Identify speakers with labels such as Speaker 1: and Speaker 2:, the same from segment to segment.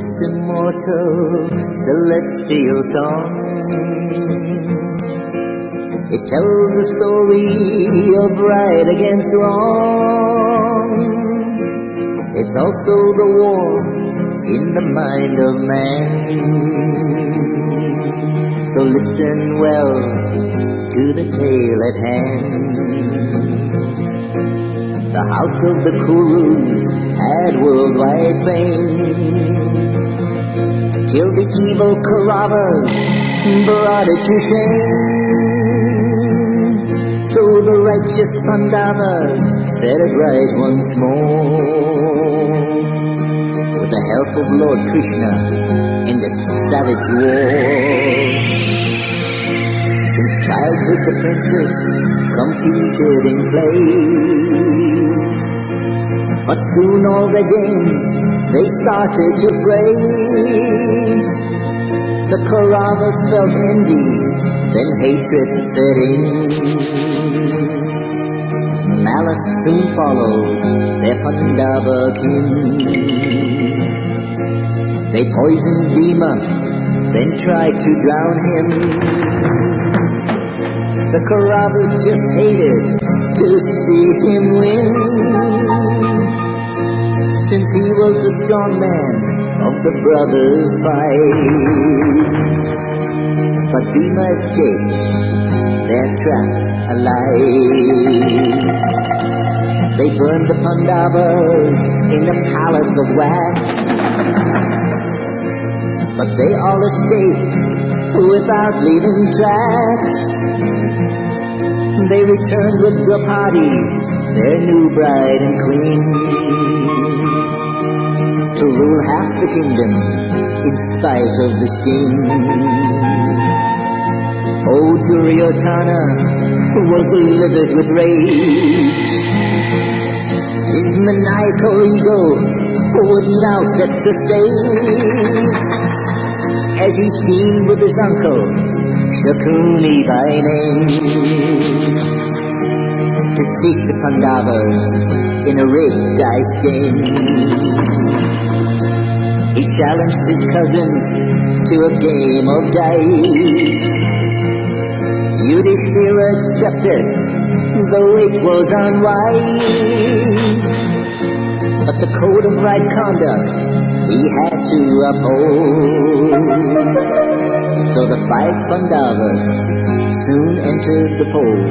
Speaker 1: this immortal celestial song. It tells the story of right against wrong. It's also the war in the mind of man. So listen well to the tale at hand. The house of the Kurus had worldwide fame. Till the evil Kauravas brought it to shame. So the righteous Pandavas set it right once more. With the help of Lord Krishna in the savage war. Since childhood the princess competed in play. But soon all the games they started to fray. The Kauravas felt envy, then hatred set in. Malice soon followed their Pandava kin. They poisoned Bhima, then tried to drown him. The Kauravas just hated to see him win. Since he was the strong man of the brothers' fight. But Bhima escaped their trap alive. They burned the Pandavas in a palace of wax. But they all escaped without leaving tracks. They returned with Draupadi, their new bride and queen, to rule half the kingdom in spite of the scheme. Oh, Old Duryodhana was livid with rage. His maniacal ego would now set the stage as he schemed with his uncle, Shakuni by name, to cheat the Pandavas in a rigged dice game. He challenged his cousins to a game of dice. Yudhishthira accepted, though it was unwise. But the code of right conduct he had to uphold. So the five Pandavas soon entered the fold.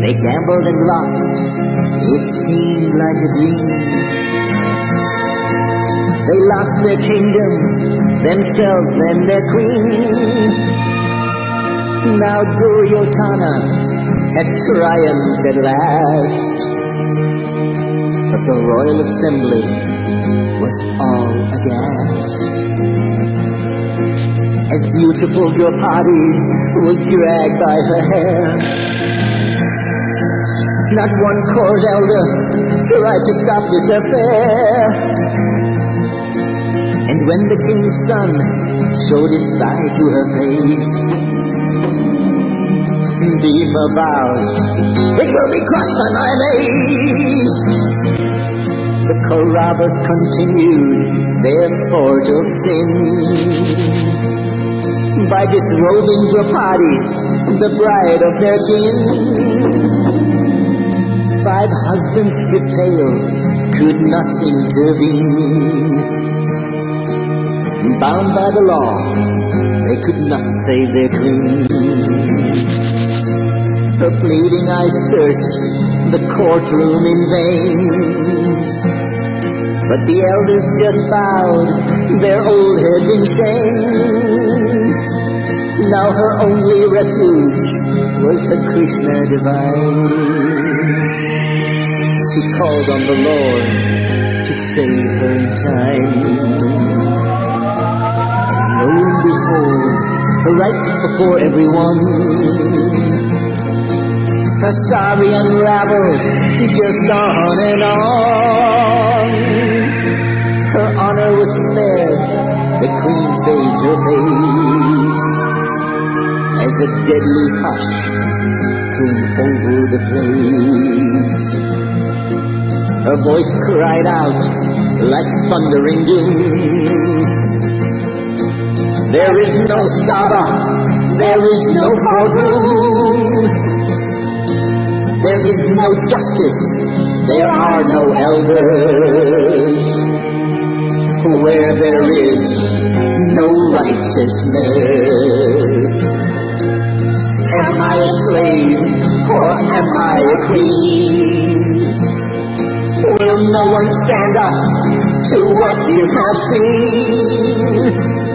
Speaker 1: They gambled and lost, it seemed like a dream. They lost their kingdom, themselves and their queen. Now Duryodhana had triumphed at last. But the royal assembly was all aghast. As beautiful Draupadi was dragged by her hair. Not one court elder tried to stop this affair. When the king's son showed his thigh to her face, Bhima vowed, it will be crushed by my mace. The Kauravas continued their sport of sin by disrobing Draupadi, the bride of their king. Five husbands stood pale, could not intervene. Bound by the law, they could not save their queen. Her pleading eyes searched the courtroom in vain. But the elders just bowed their old heads in shame. Now her only refuge was her Krishna divine. She called on the Lord to save her in time. Lo and behold, right before everyone, her sari unraveled just on and on. Her honor was spared, the queen saved her face as a deadly hush came over the place. Her voice cried out like thundering doom. There is no Sabha, there is no courtroom. There is no justice, there are no elders. Where there is no righteousness. Am I a slave or am I a queen? Will no one stand up to what you have seen?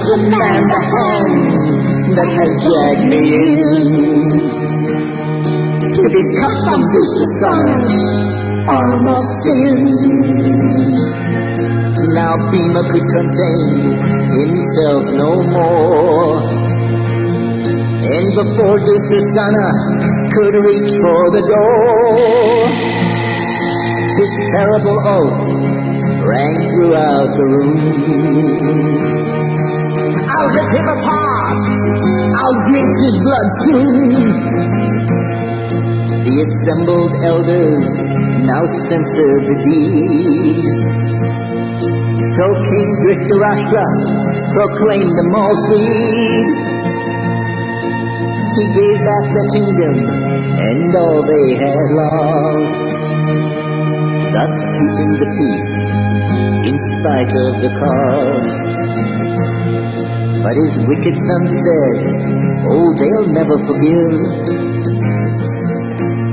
Speaker 1: Demand the hand that has dragged me in to be cut from this son's arm of sin. Now Bhima could contain himself no more. And before Dussasana could reach for the door, this terrible oath rang throughout the room. I'll rip him apart. I'll drink his blood soon. The assembled elders now censored the deed. So King Dhritarashtra proclaimed them all free. He gave back the kingdom and all they had lost, thus keeping the peace in spite of the cost. But his wicked son said, Oh, they'll never forgive.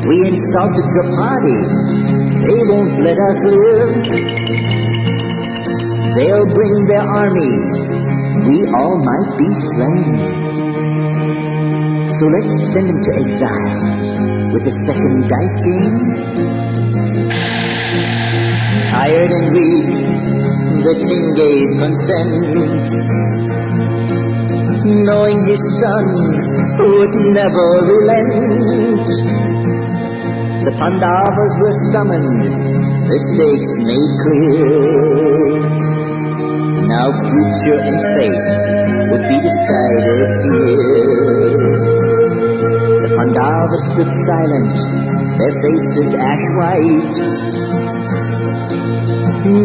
Speaker 1: We insulted Draupadi, they won't let us live. They'll bring their army, we all might be slain. So let's send him to exile with a second dice game. Tired and weak, the king gave consent, knowing his son would never relent. The Pandavas were summoned, the stakes made clear. Now future and fate would be decided here. The Pandavas stood silent, their faces ash white,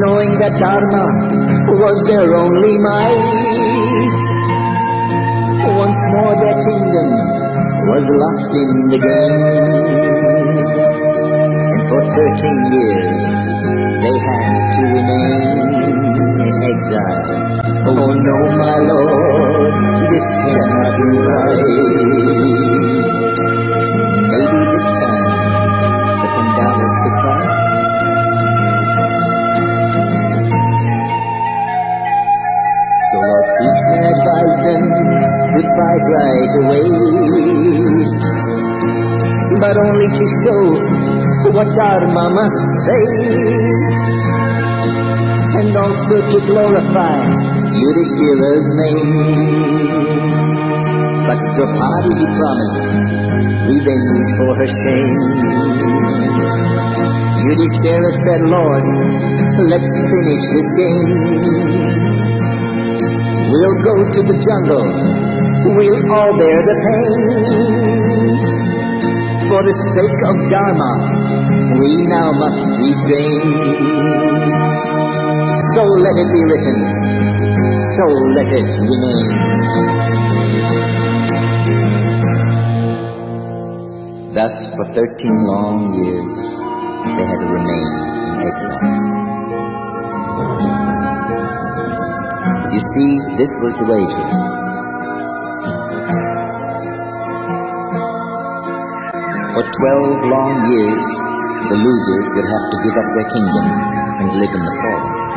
Speaker 1: knowing that Dharma was their only might. Once more their kingdom was lost in the game, and for thirteen years they had to remain in exile. Oh no, my lord, this cannot be right. Maybe this time the Pandavas could fight. Fight right away, but only to show what Dharma must say, and also to glorify Yudhishthira's name. But Draupadi he promised revenge for her shame. Yudhishthira said, Lord, let's finish this game. We'll go to the jungle, we'll all bear the pain. For the sake of Dharma, we now must restrain. So let it be written, so let it remain. Thus, for 13 long years, they had to remain in exile. You see, this was the wager. For 12 long years, the losers would have to give up their kingdom and live in the forest.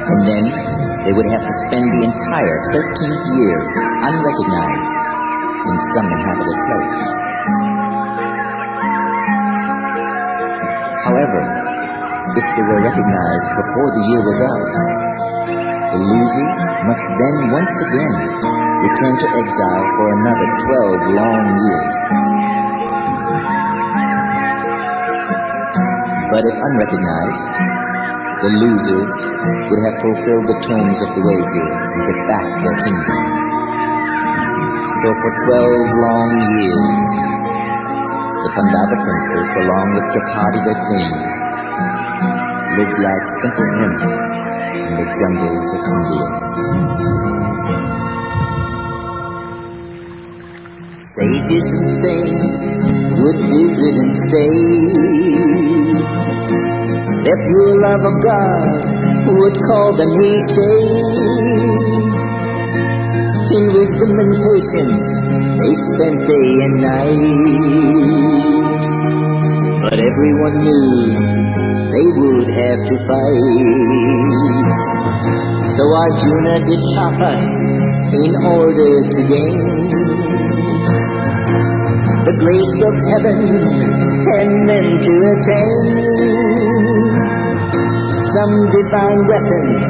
Speaker 1: And then they would have to spend the entire 13th year unrecognized in some inhabited place. However, if they were recognized before the year was up, the losers must then once again return to exile for another 12 long years. But if unrecognized, the losers would have fulfilled the terms of the wager and get back their kingdom. So for 12 long years, the the Pandava princess, along with Draupadi their queen, lived like simple nymphs in the jungles of India. Sages and saints would visit and stay. Their pure love of God would call them each day. In wisdom and patience, they spent day and night. But everyone knew they would have to fight. So Arjuna did tapas in order to gain the grace of heaven and then to attain some divine weapons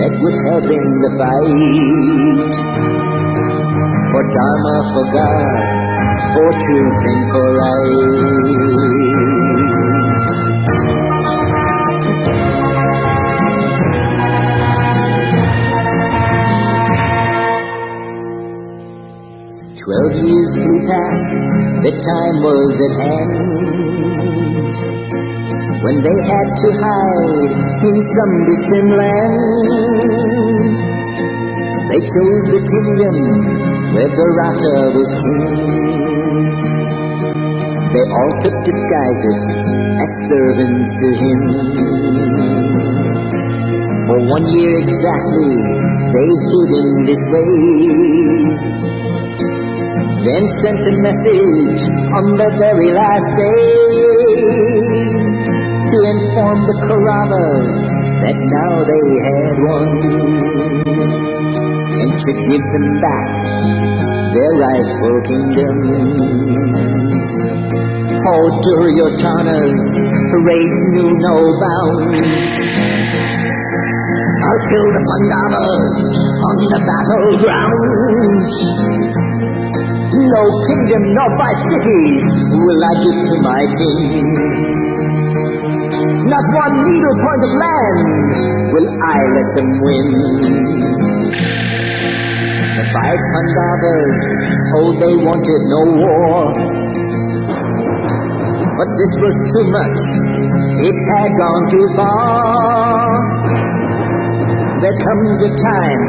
Speaker 1: that would help in the fight. For Dharma, for God, for truth and for right. Twelve years flew past, the time was at hand when they had to hide in some distant land. They chose the kingdom where Virata was king. They all took disguises as servants to him. For one year exactly, they hid in this way then sent a message on the very last day to inform the Kauravas that now they had won and to give them back their rightful kingdom. Oh, Duryodhana's rage knew no bounds. I'll kill the Pandavas on the battlegrounds. No kingdom, no five cities will I give to my king. Not one needle point of land will I let them win. The five Pandavas, oh, they wanted no war. But this was too much, it had gone too far. There comes a time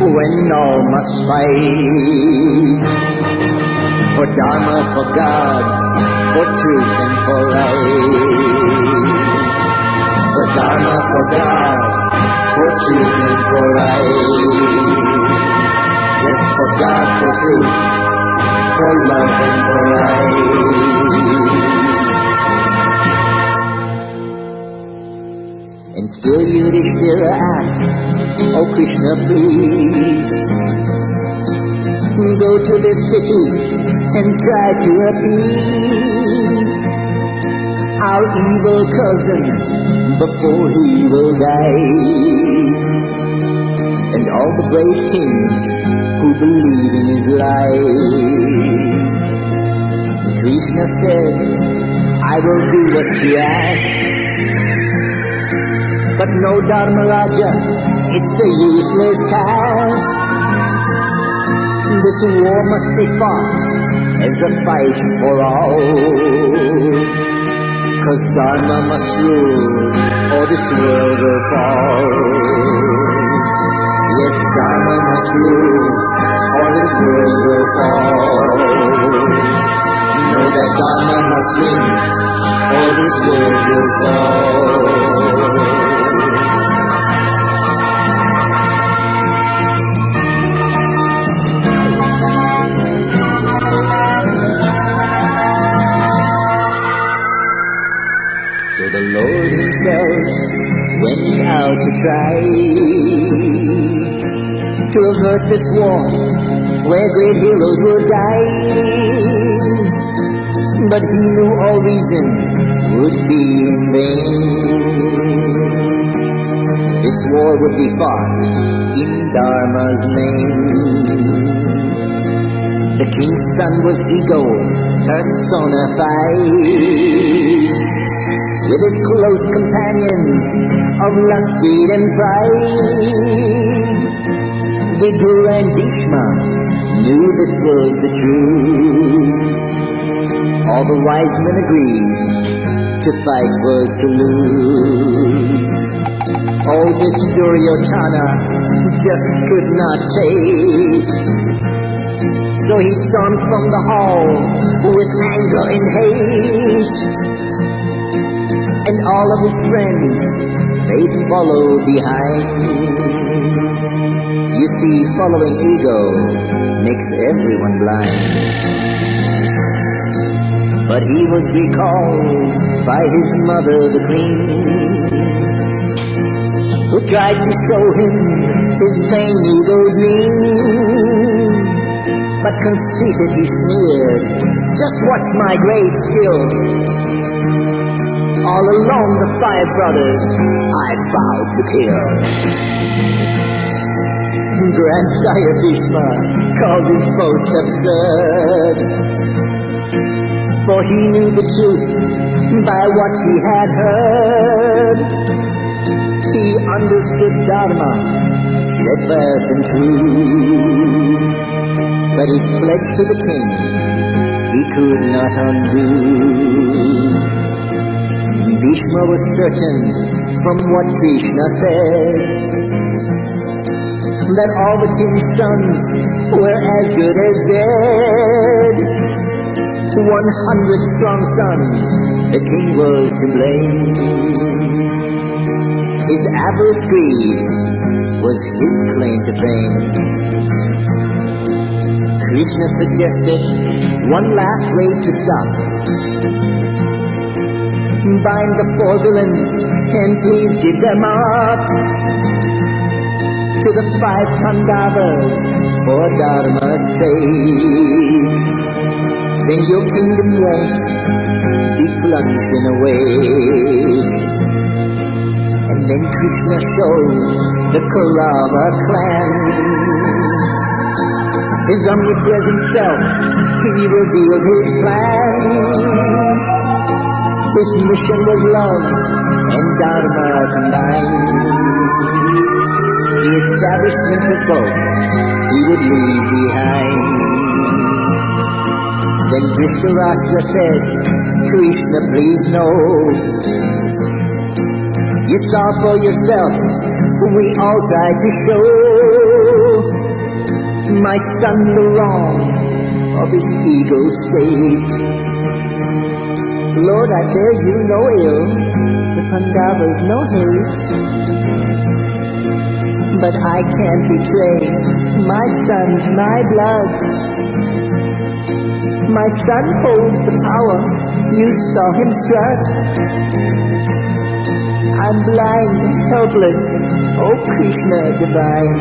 Speaker 1: when all must fight for Dharma, for God, for truth and for right. For Dharma, for God, for truth and for right. Yes, for God, for truth, for love and for right. And still Yudhishthira asked, Oh Krishna, please, go to this city and try to appease our evil cousin before he will die. And all the brave kings who believe in his life. Krishna said, I will do what you ask. But no Dharma Raja, it's a useless task. This war must be fought as a fight for all. Cause Dharma must rule or this world will fall. Yes, Dharma must rule or this world will fall. Know that Dharma must win or this world will fall. Went out to try to avert this war where great heroes would die. But he knew all reason would be in vain. This war would be fought in Dharma's name. The king's son was ego personified with his close companions of lust, greed, and pride. Vidur and Bhishma knew this was the truth. All the wise men agreed to fight was to lose. Oh, this Duryodhana just could not take. So he stormed from the hall with anger and hate. All of his friends, they followed behind. You see, following ego makes everyone blind. But he was recalled by his mother, the queen, who tried to show him his vain ego dream. But conceited he sneered, just watch my great skill. All along the five brothers I vowed to kill. Grandsire Bhishma called his boast absurd. For he knew the truth by what he had heard. He understood Dharma, steadfast and true. But his pledge to the king he could not undo. Bhishma was certain from what Krishna said that all the king's sons were as good as dead. One hundred strong sons, the king was to blame. His avarice greed was his claim to fame. Krishna suggested one last way to stop. Bind the four villains and please give them up to the five Pandavas for Dharma's sake. Then your kingdom won't be plunged in a wake. And then Krishna showed the Kaurava clan his omnipresent self. He revealed his plan. His mission was love and Dharma combined the establishment of both he would leave behind. Then Dhritarashtra said, Krishna, please know. You saw for yourself, we all tried to show my son the wrong of his ego state. Lord, I bear you no ill, the Pandavas no hate but I can't betray my son's my blood. My son holds the power, you saw him strut. I'm blind and helpless, oh Krishna divine.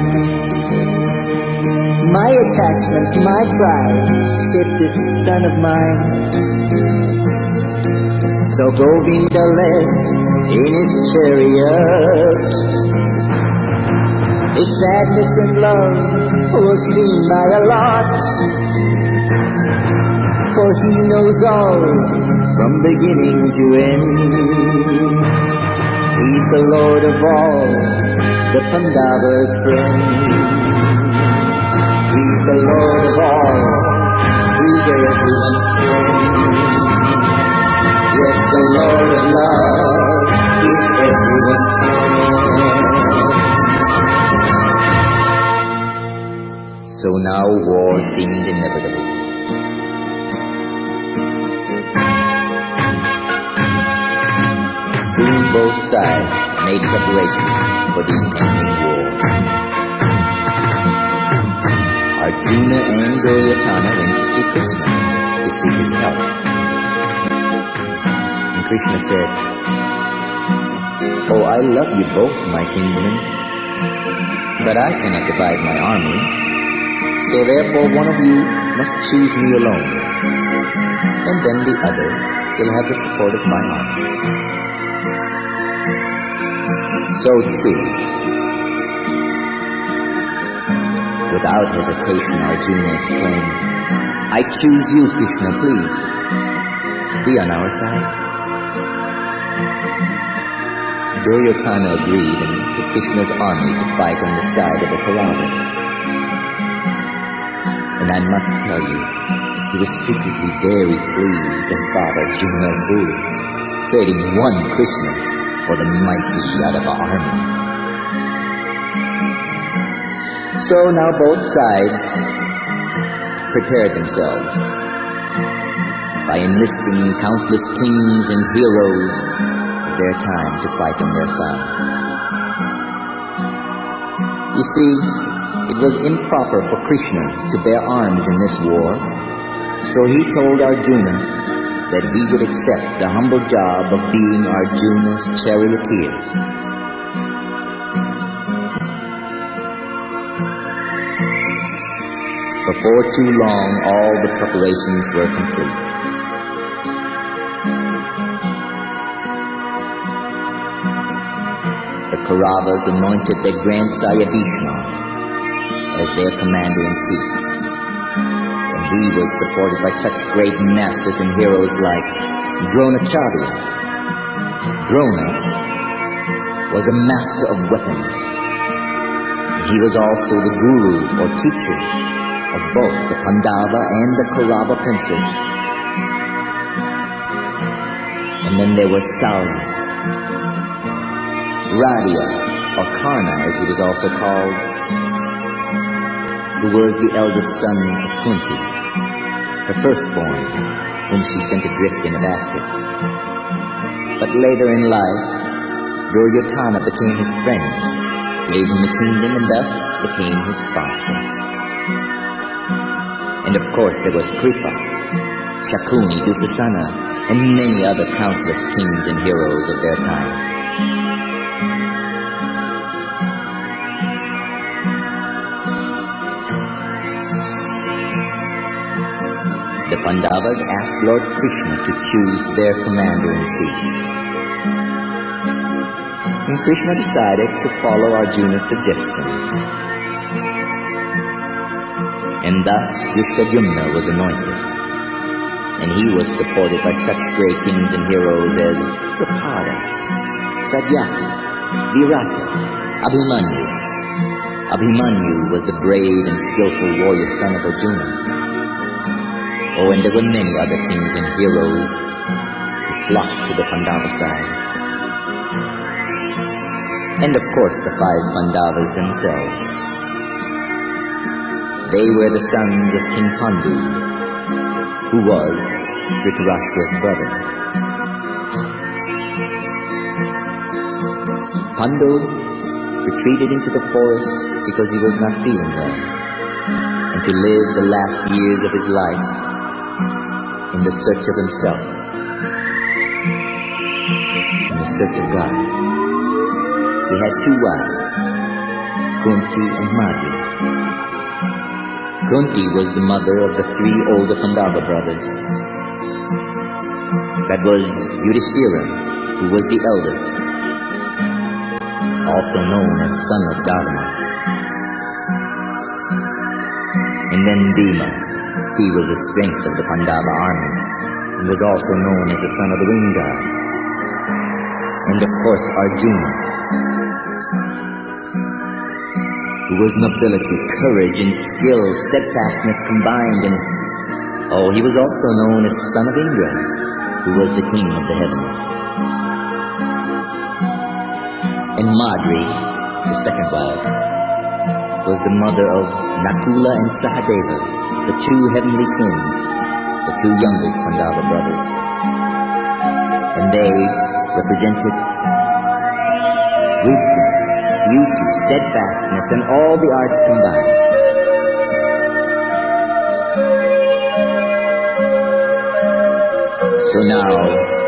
Speaker 1: My attachment, my pride, shaped this son of mine. So Govinda left in his chariot his sadness and love was seen by a lot. For he knows all from beginning to end. He's the Lord of all, the Pandava's friend. He's the Lord of all, he's everyone's friend. Love is everyone's. So now war seemed inevitable. Soon both sides made preparations for the impending war. Arjuna and Duryodhana went to see Krishna to seek his help. Krishna said, Oh, I love you both, my kinsmen, but I cannot divide my army so therefore one of you must choose me alone, and then the other will have the support of my army. So choose. Without hesitation, Arjuna exclaimed, I choose you, Krishna, please. Be on our side. Duryodhana agreed and took Krishna's army to fight on the side of the Kauravas. And I must tell you, He was secretly very pleased and thought Arjuna a fool, trading one Krishna for the mighty Yadava army. So now both sides prepared themselves by enlisting countless kings and heroes their time to fight on their side. You see, it was improper for Krishna to bear arms in this war so he told Arjuna that he would accept the humble job of being Arjuna's charioteer. Before too long, all the preparations were complete. Kauravas anointed their grandsire Bhishma as their commander-in-chief And he was supported by such great masters and heroes like Dronacharya. Drona was a master of weapons. And He was also the guru or teacher of both the Pandava and the Kaurava princes. And then there was Sauri, Radheya, or Karna as he was also called, who was the eldest son of Kunti her firstborn, whom she sent adrift in a basket. But later in life, Duryodhana became his friend, gave him the kingdom, and thus became his sponsor. And of course there was Kripa, Shakuni, Dusasana, and many other countless kings and heroes of their time. Pandavas asked Lord Krishna to choose their commander-in-chief. And Krishna decided to follow Arjuna's suggestion. And thus Dhrishtadyumna was anointed. And he was supported by such great kings and heroes as Drupada, Satyaki, Virata, Abhimanyu. Abhimanyu was the brave and skillful warrior son of Arjuna. Oh, and there were many other kings and heroes who flocked to the Pandava side. And of course the five Pandavas themselves. They were the sons of King Pandu, who was Dhritarashtra's brother. Pandu retreated into the forest because he was not feeling well, and to live the last years of his life in the search of himself, in the search of God. He had two wives, Kunti and Madri. Kunti was the mother of the three older Pandava brothers. That was Yudhishthira, who was the eldest, also known as son of Dharma. And then Bhima, he was the strength of the Pandava army and was also known as the son of the wind god. And of course Arjuna, who was nobility, courage, and skill, steadfastness combined, and oh, he was also known as son of Indra, who was the king of the heavens. And Madri, the second wife, was the mother of Nakula and Sahadeva, the two heavenly twins, the two youngest Pandava brothers. And they represented wisdom, beauty, steadfastness, and all the arts combined. So now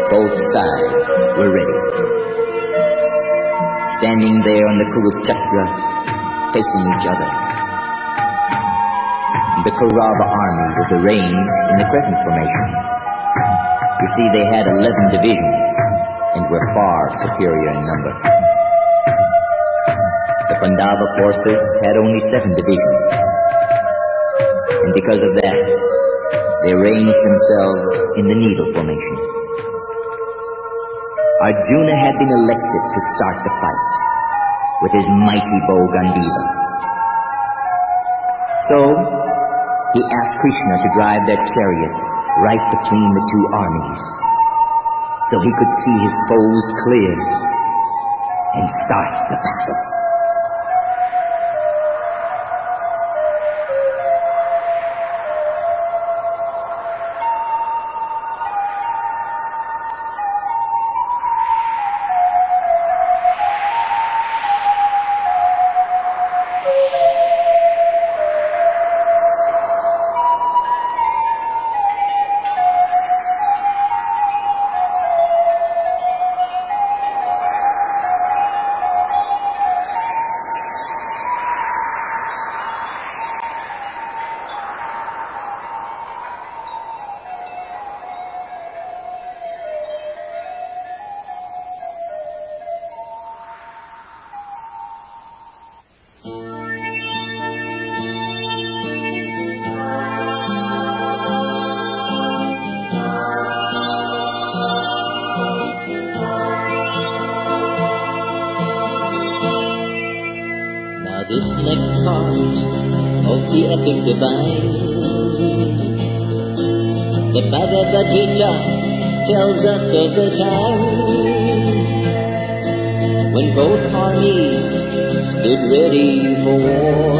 Speaker 1: both sides were ready. Standing there on the Kurukshetra, facing each other the Kaurava army was arranged in the crescent formation. You see, they had 11 divisions and were far superior in number. The Pandava forces had only seven divisions. And because of that, they arranged themselves in the needle formation. Arjuna had been elected to start the fight with his mighty bow Gandiva. So, he asked Krishna to drive that chariot right between the two armies so he could see his foes clear and start the battle. Divine. The epic divine. the Bhagavad Gita tells us of the time when both armies stood ready for war.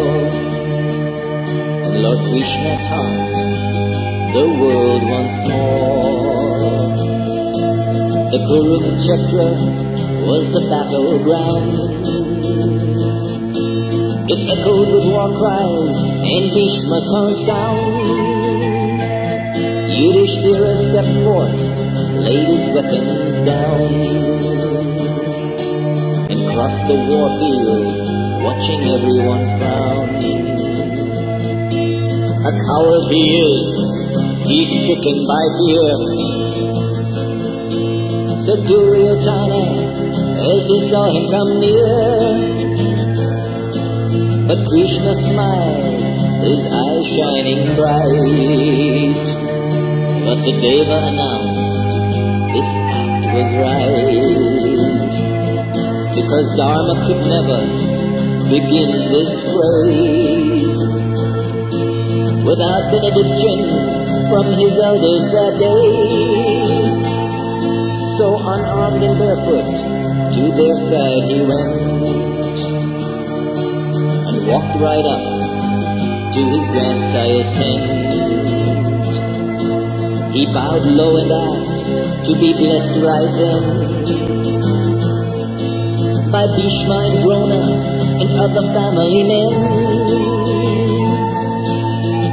Speaker 1: And Lord Krishna taught the world once more. The Kurukshetra was the battleground it echoed with war cries and Bhishma's horn sound. Yudhishthira stepped forth, laid his weapons down, and crossed the war field, watching everyone frown. A coward he is, he's stricken by fear. Said Duryodhana as he saw him come near. But Krishna smiled, his eyes shining bright. Vasudeva announced this act was right. Because Dharma could never begin this fray without benediction from his elders that day. So unarmed and barefoot to their side he went walked right up to his grandsire's tent. He bowed low and asked to be blessed right then by Bhishma and Drona and other family men.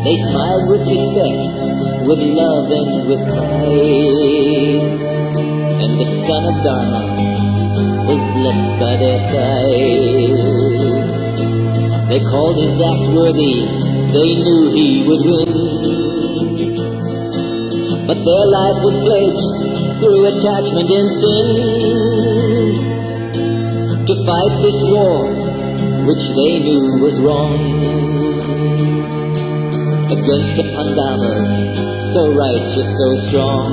Speaker 1: They smiled with respect, with love and with pride. And the son of Dharma was blessed by their side. They called his act worthy, they knew he would win. But their life was pledged through attachment and sin to fight this war which they knew was wrong. Against the Pandavas, so righteous, so strong.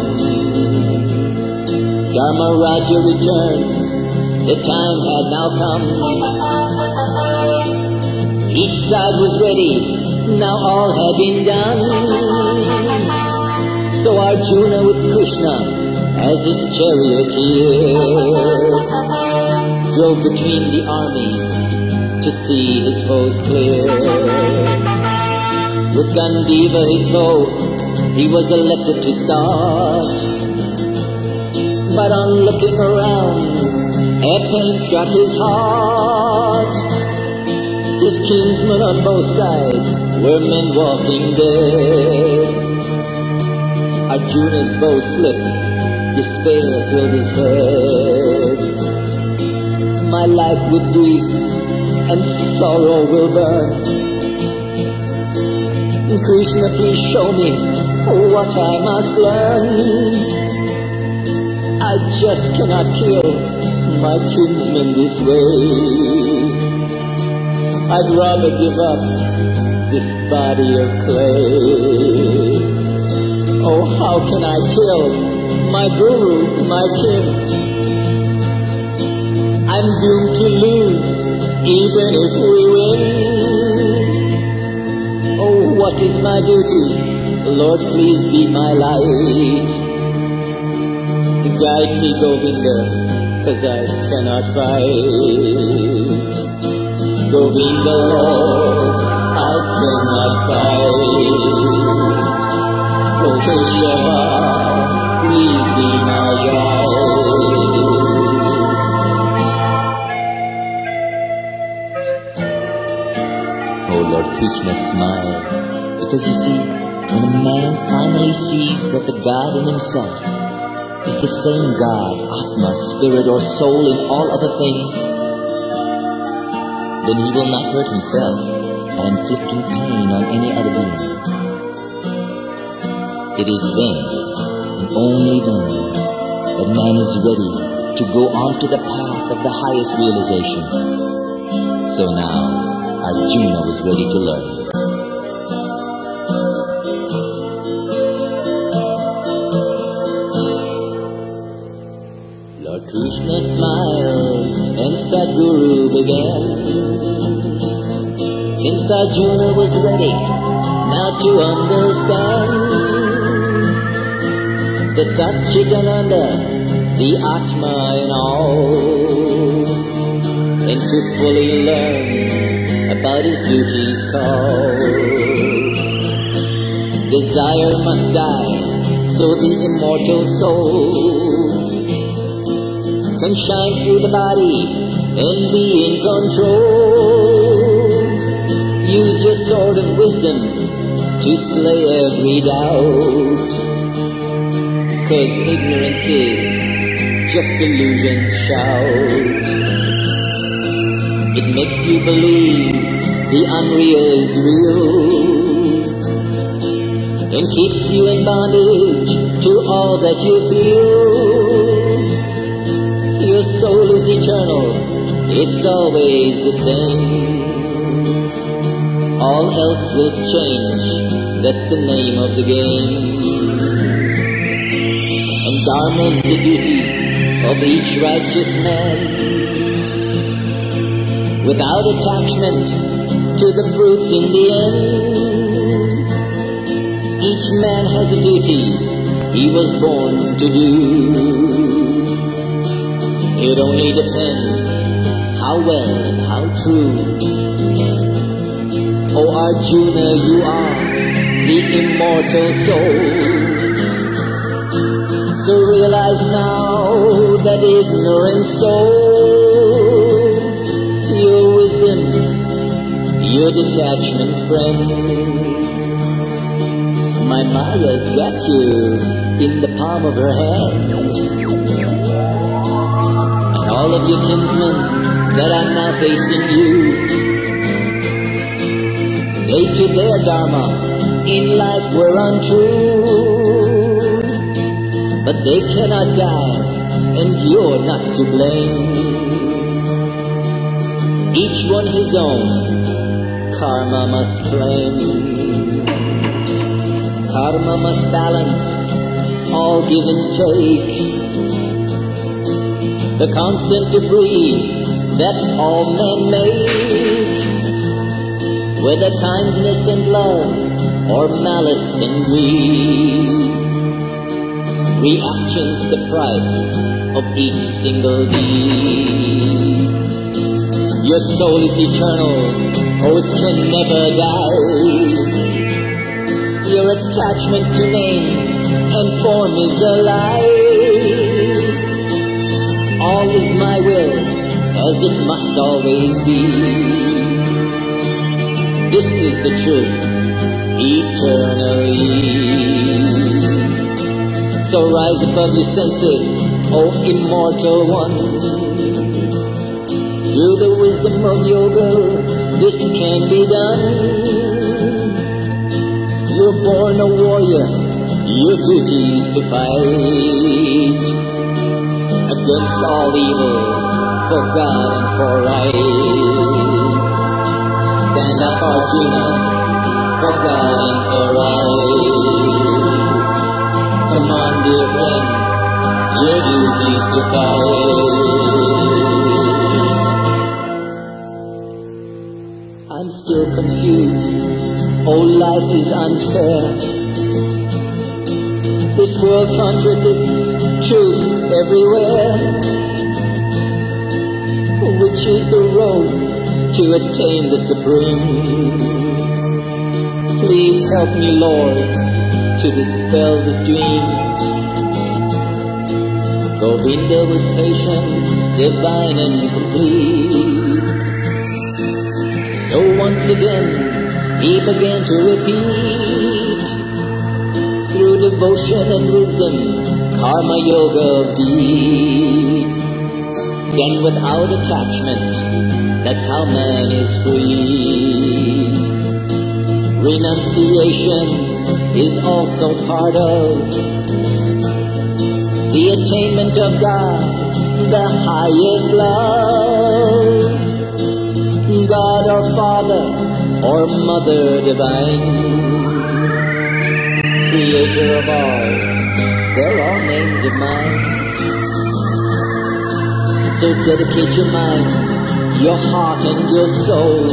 Speaker 1: Dharma Raja returned, the time had now come each side was ready, now all had been done. So Arjuna with Krishna as his charioteer drove between the armies to see his foes clear. With Gandiva his bow, he was elected to start. But on looking around, a pain struck his heart. His kinsmen on both sides were men walking dead. Arjuna's bow slipped, despair filled his head. My life with grief and sorrow will burn. Krishna, please show me what I must learn. I just cannot kill my kinsmen this way. I'd rather give up this body of clay. Oh, how can I kill my guru, my king? I'm doomed to lose even if we win. Oh, what what is my duty? Lord, please be my light. Guide me, Govinda, cause I cannot fight. Govinda, Lord, I cannot fight. Oh, Keshava, please be my guide. Oh Lord Krishna, smile. Because you see, when a man finally sees that the God in himself is the same God, Atma, spirit or soul in all other things, then he will not hurt himself by inflicting pain on any other being. It is then, and only then, that man is ready to go on to the path of the highest realization. So now, Arjuna was ready to learn. Krishna smiled and Sadhguru began. Since Arjuna was ready now to understand the Satchitananda, the Atma in all, and to fully learn about his duties call. Desire must die, so the immortal soul can shine through the body and be in control. Use your sword of wisdom to slay every doubt. Cause ignorance is just illusion's shout. It makes you believe the unreal is real and keeps you in bondage to all that you feel. Soul is eternal, it's always the same. All else will change, that's the name of the game. And Dharma's the duty of each righteous man. Without attachment to the fruits in the end. Each man has a duty he was born to do. It only depends how well and how true. Oh Arjuna, you are the immortal soul. So realize now that ignorant soul, your wisdom, your detachment friend. My Maya's got you in the palm of her hand. All of your kinsmen that are now facing you, they to their dharma in life were untrue. But they cannot die, and you're not to blame. Each one his own karma must claim. Karma must balance all give and take. The constant debris that all men make, whether kindness and love or malice and greed. Reaction's the price of each single deed. Your soul is eternal, oh it can never die. Your attachment to name and form is a lie. All is my will, as it must always be. This is the truth, eternally. So rise above your senses, O immortal one. Through the wisdom of yoga, this can be done. You're born a warrior, your duty's to fight against all evil, for God and for right. Stand up, Arjuna, for God and for right. Come on, dear friend, your duty's to fight. I'm still confused Oh, life is unfair. This world contradicts truth everywhere. Which is the road to attain the supreme? Please help me, Lord, to dispel this dream. Govinda was patient, divine and complete. So once again, he began to repeat through devotion and wisdom, karma yoga of deed. Then without attachment, that's how man is free. Renunciation is also part of the attainment of God, the highest love. God our Father, or Mother Divine, Creator of all, of. So dedicate your mind, your heart and your soul.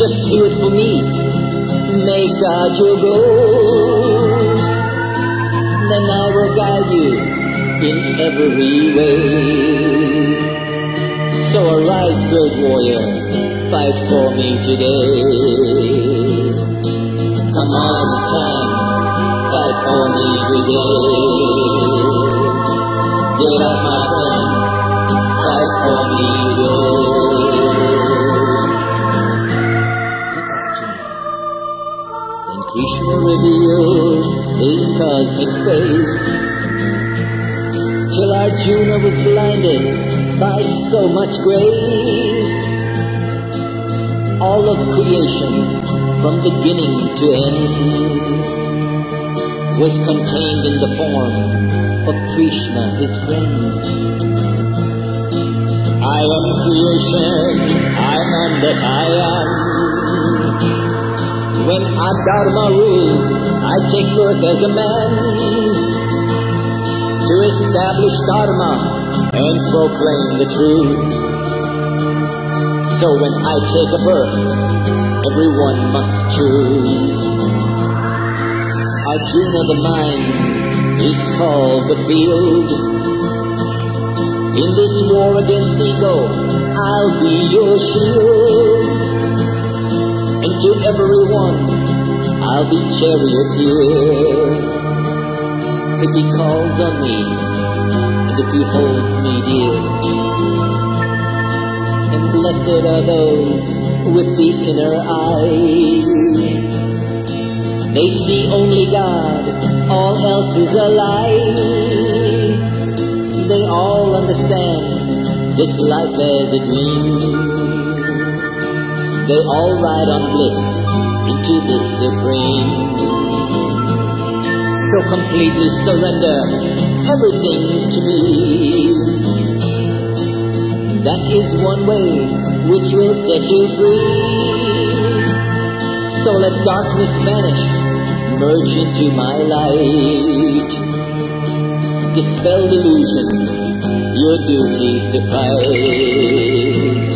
Speaker 1: Just do it for me, make God your goal. Then I will guide you in every way. So arise, great warrior, fight for me today. Come on, it's time, for me today. Get up, my friend, fight for me today. Then Krishna revealed his cosmic face till Arjuna was blinded by so much grace all of creation from beginning to end was contained in the form of Krishna, his friend. I am creation, I am that I am. When Adharma rules, I take birth as a man to establish Dharma and proclaim the truth. So when I take a birth, everyone must choose. Arjuna the mind is called the field. In this war against ego, I'll be your shield. And to everyone, I'll be charioteer. If he calls on me, and if he holds me dear and blessed are those with the inner eye. They see only God, all else is a lie. They all understand this life as a dream. They all ride on bliss into the supreme. So completely surrender everything to me. That is one way which will set you free. So let darkness vanish, merge into my light. Dispel delusion, your duties to fight.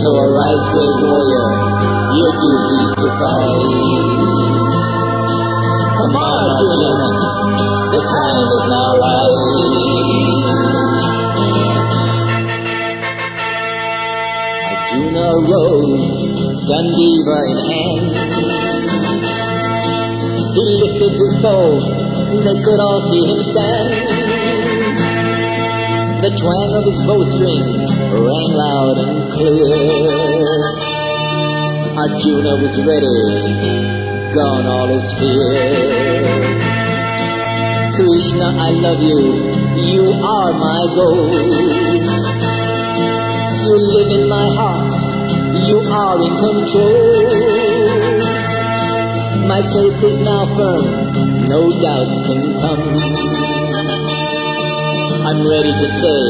Speaker 1: So arise, great warrior, your duties to fight. Come on, Arjuna, the time is now right. arose, Gandiva in hand. He lifted his bow, they could all see him stand. The twang of his bowstring rang loud and clear. Arjuna was ready, gone all his fear. Krishna, I love you, you are my goal. You live in my heart, you are in control. My faith is now firm, no doubts can come. I'm ready to say,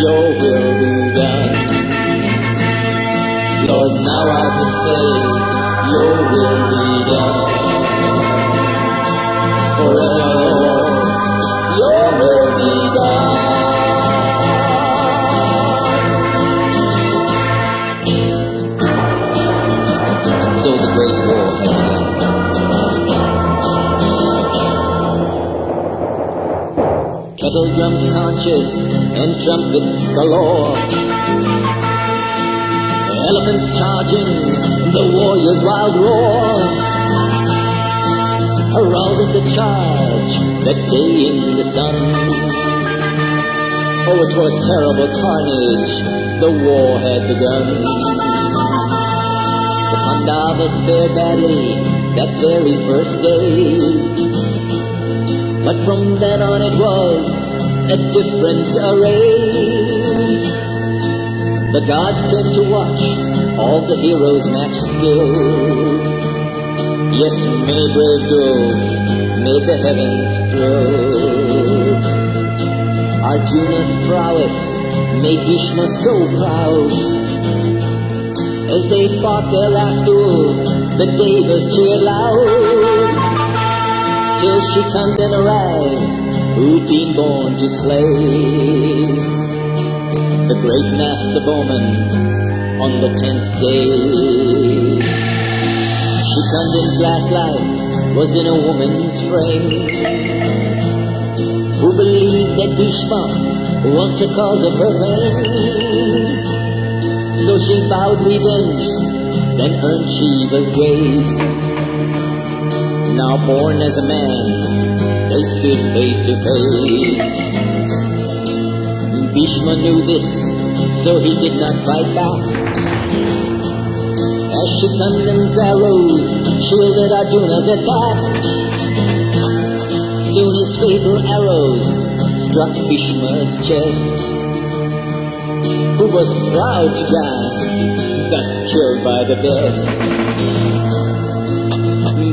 Speaker 1: Your will be done. Lord, now I can say, Your will be done. Forever, marches and trumpets galore. Elephants charging, the warriors' wild roar. Heralded the charge that day in the sun. Oh, it was terrible carnage, the war had begun. The Pandavas fared badly that very first day. But from then on it was a different array. The gods came to watch all the heroes match skill. Yes, many brave duels made the heavens thrill. Arjuna's prowess made Bhishma so proud. As they fought their last duel, the Devas cheered loud till Shikhandin arrived, routine born to slay. The great master bowman on the tenth day. Shikhandin's last life was in a woman's frame, who believed that Bhishma was the cause of her pain. So she vowed revenge, then earned Shiva's grace. Now born as a man, stood face to face. Bhishma knew this, so he did not fight back. As Shikhandin's arrows shielded Arjuna's attack, soon his fatal arrows struck Bhishma's chest, who was proud to die, thus killed by the best.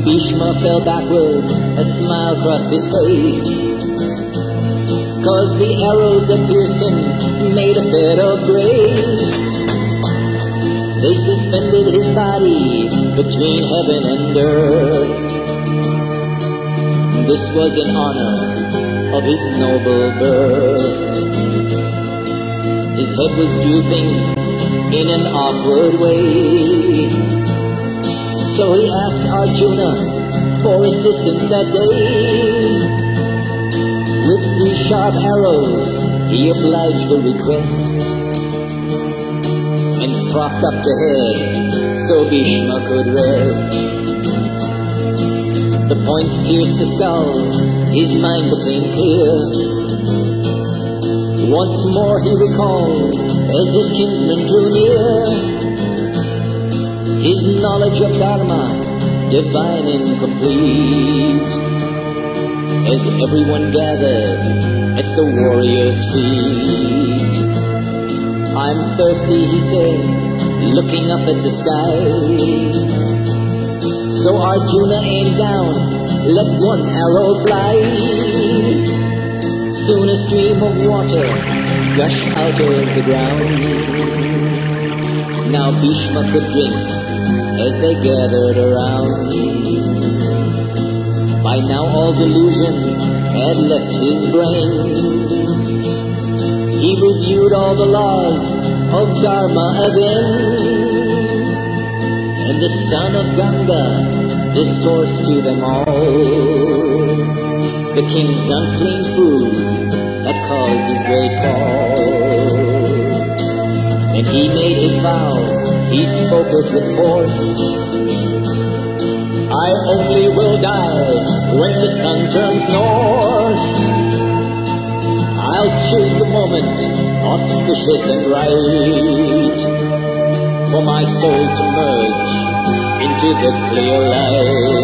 Speaker 1: Bhishma fell backwards, a smile crossed his face. Cause the arrows that pierced him made a bed of grace. They suspended his body between heaven and earth. This was in honor of his noble birth. His head was drooping in an awkward way. So he asked Arjuna for assistance that day. With three sharp arrows, he obliged the request and propped up the head so Bhishma could rest. The points pierced the skull, his mind became clear. Once more he recalled as his kinsman drew near his knowledge of Dharma, divine and complete. As everyone gathered at the warrior's feet. I'm thirsty, he said, looking up at the sky. So Arjuna aimed down, let one arrow fly. Soon a stream of water gushed out of the ground. Now Bhishma could drink as they gathered around. By now all delusion had left his brain. He reviewed all the laws of Dharma again. And the son of Ganga discoursed to them all. The king's unclean food had caused his great fall. And he made his vow he spoke it with force. I only will die when the sun turns north. I'll choose the moment auspicious and right for my soul to merge into the clear light.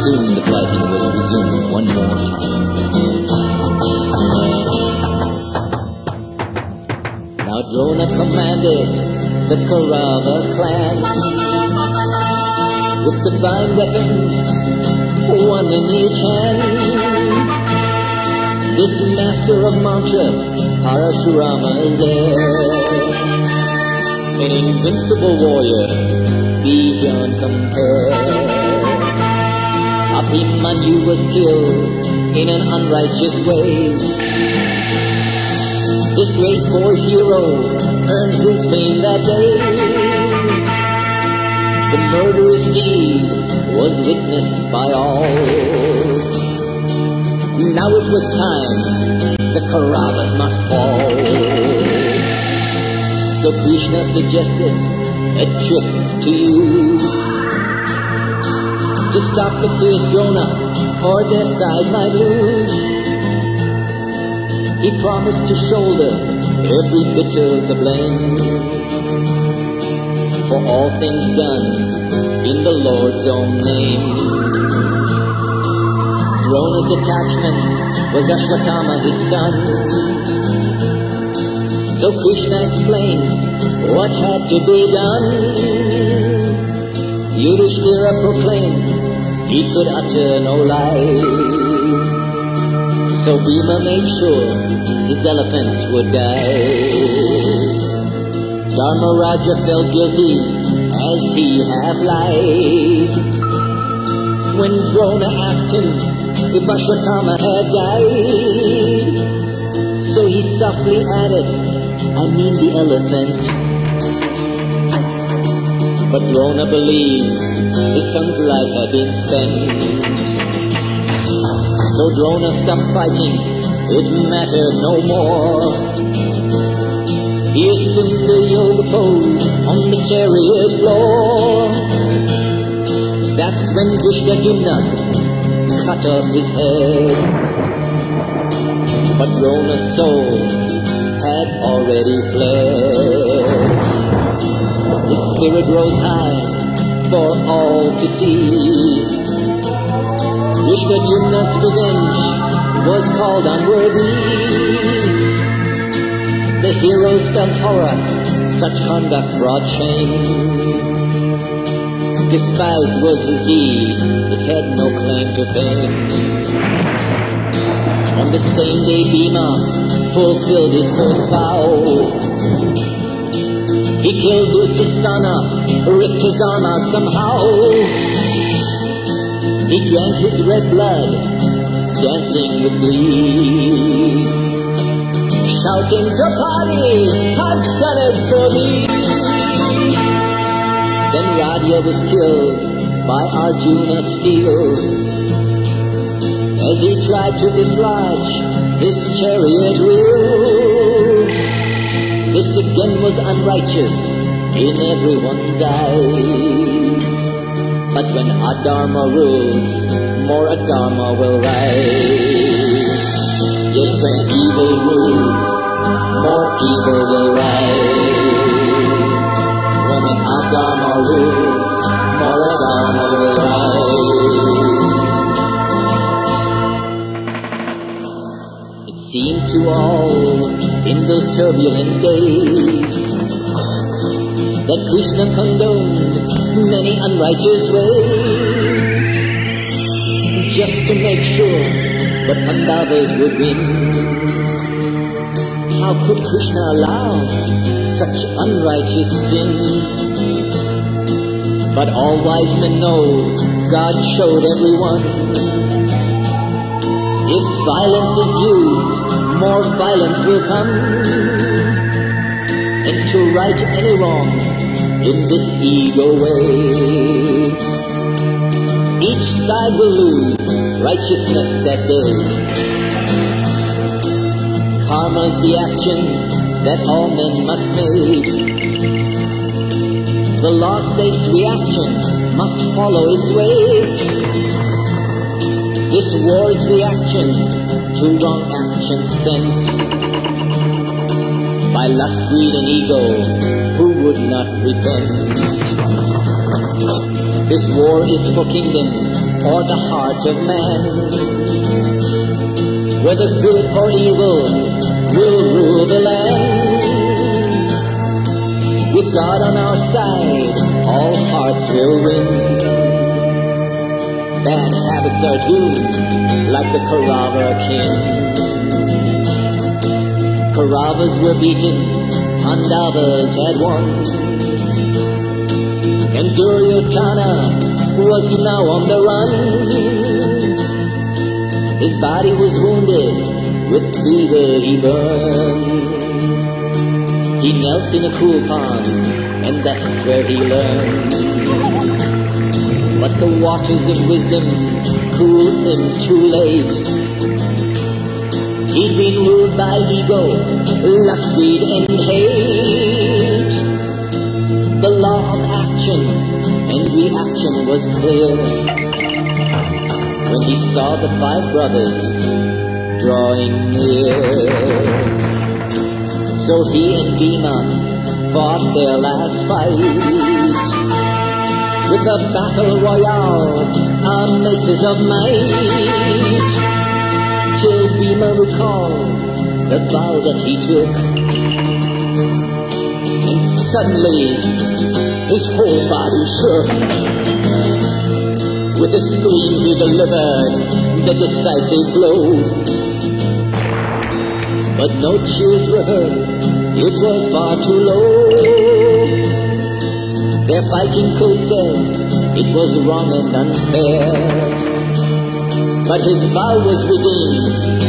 Speaker 1: Soon the fighting was resumed one more Drona commanded the Kaurava clan with divine weapons, one in each hand. This master of mantras, Parashurama there, an invincible warrior beyond compare. Abhimanyu was killed in an unrighteous way great boy hero earned his fame that day. The murderous deed was witnessed by all. Now it was time, the Kauravas must fall. So Krishna suggested a trick to use to stop the fierce Drona or their side might lose. He promised to shoulder every bit of the blame for all things done in the Lord's own name. Drona's attachment was Ashwatthama, his son. So Krishna explained what had to be done. Yudhishthira proclaimed he could utter no lie. So Bhima made sure his elephant would die. Dharmaraja felt guilty as he half lied. When Drona asked him if Ashwatthama had died. So he softly added, I mean the elephant. But Drona believed his son's life had been spent. So Drona stopped fighting, it mattered no more. He assumed the yoga pose on the chariot floor. That's when Dhrishtadyumna cut off his head. But Drona's soul had already fled. His spirit rose high for all to see. Dhrishtadyumna's revenge was called unworthy. The heroes felt horror, such conduct brought shame. Despised was his deed, it had no claim to fame. On the same day Bhima fulfilled his first vow. He killed Dussasana, ripped his arm out somehow. He drank his red blood, dancing with glee. Shouting, Draupadi, I've done it for me. Then Radheya was killed by Arjuna's steel as he tried to dislodge his chariot wheel. This again was unrighteous in everyone's eyes. But when Adharma rules, more Adharma will rise. Yes, when evil rules, more evil will rise. Adharma rules, more Adharma will rise. It seemed to all in those turbulent days that Krishna condoned many unrighteous ways just to make sure the Pandavas would win. How could Krishna allow such unrighteous sin? But all wise men know God showed everyone. If violence is used, more violence will come. And to right any wrong in this ego way, each side will lose righteousness that day. Karma is the action that all men must make. The law states reaction must follow its way. This war is reaction to wrong action sent by lust, greed, and ego who would not repent. This war is for kingdom or the heart of man. Whether good or evil will rule the land. With God on our side, all hearts will win. Bad habits are doomed, like the Kaurava kin. Kauravas were beaten, Pandavas had won. And Duryodhana was now on the run. His body was wounded, with fever he burned. He knelt in a cool pond, and that's where he learned. But the waters of wisdom cooled him too late. He'd been ruled by ego, lust, greed, and hate. The law of action and reaction was clear when he saw the five brothers drawing near. So he and Bhima fought their last fight with a battle royale on maces of might. Till Bhima recalled the vow that he took. And suddenly his whole body shook. With a scream he delivered the decisive blow. But no cheers were heard, it was far too low. Their fighting code said it was wrong and unfair. But his vow was redeemed,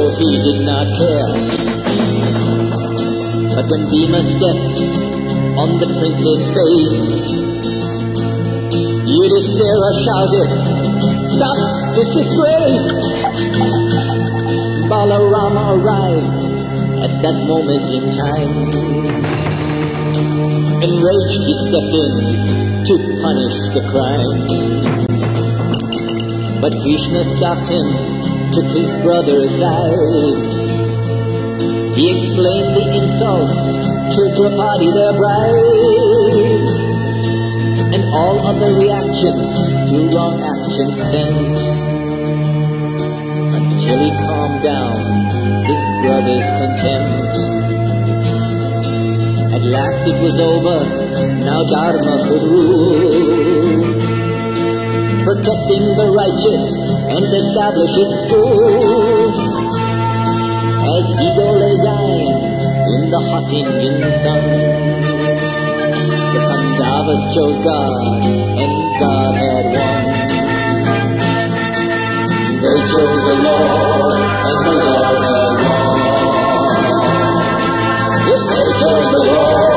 Speaker 1: so he did not care. But when Bhima stepped on the prince's face, Yudhishthira shouted, Stop this disgrace! Balarama arrived at that moment in time. Enraged, he stepped in to punish the crime. But Krishna stopped him, took his brother aside. He explained the insults to Draupadi, their bride, and all other reactions to wrong actions sent. Until he calmed down his brother's contempt. At last it was over, now Dharma could rule. Protecting the righteous and establish its school. As Eagle lay dying in the hot Indian sun, the Pandavas chose God, and God had won. They chose the Lord, and the Lord had won. Yes, they chose the Lord.